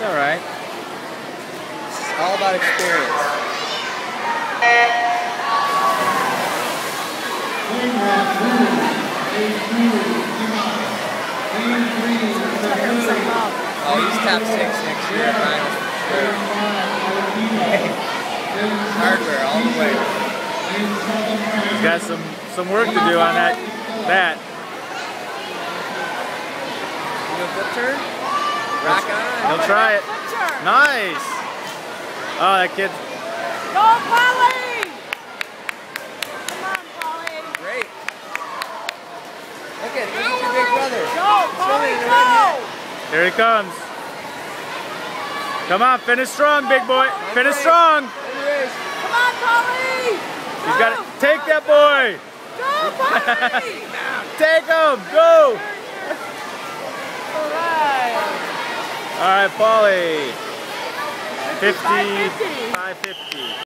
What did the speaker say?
all right. It's all about experience. Oh, he's top six next year at finals Hardware all the way. He's got some some work to do on that that. You flip turn? Rock on. He'll try it. Nice. Oh, that kid. Go, Paulie! Come on, Paulie. Great. Look at he's your big brother. Go, Paulie, Swimming in the go! Here he comes. Come on, finish strong, big boy. Finish strong. Good. Come on, Paulie! He's got to take that boy. Go, Paulie! Take him. Go. All right. All right, Paulie. 50, 55.50. 550.